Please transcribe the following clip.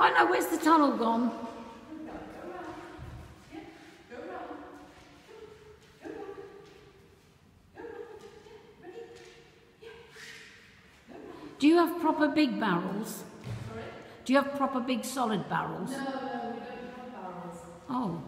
I know, where's the tunnel gone? Do you have proper big barrels? Sorry? Do you have proper big solid barrels? No, no, we don't have barrels. Oh.